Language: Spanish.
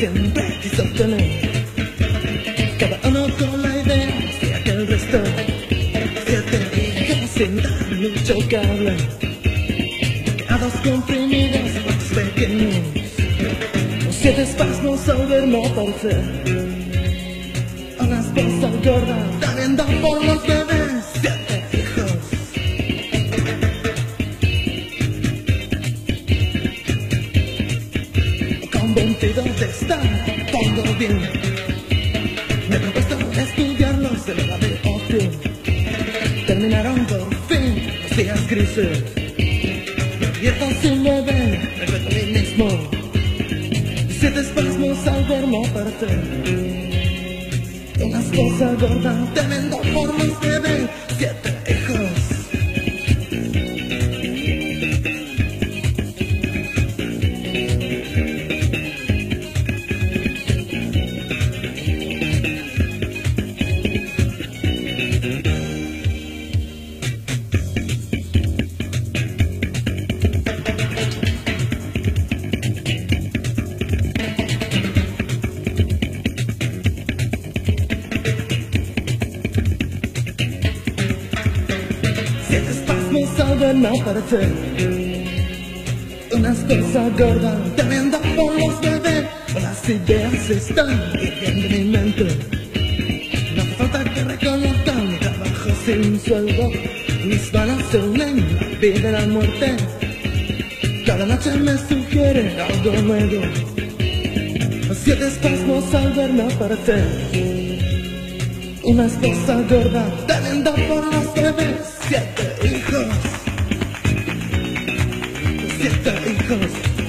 siempre quiso obtener. Cada uno con la idea de que el resto se te sin dar mucho que hablar. Quedados comprimidos, más pequeños. No sientes paz, no saber, no torcer. A las cosas gordas, también dan por Convencido de estar todo bien. Me he propuesto estudiarlos en la de ocio. Terminaron por fin los días grises. Despierto sin beber, me reto a mí mismo. Siete espasmos al verme partir. Una esposa gorda, tremenda por bebés. Siete hijos. Siete verme aparecer Una esposa gorda tremenda por los bebés. Las ideas están en mi mente. No falta que reconozca mi trabajo sin sueldo. Mis manos se unen y la muerte. Cada noche me sugiere algo nuevo. Siete espasmos al verme aparecer. Una esposa gorda, tremenda por los bebés, siete the Eagles.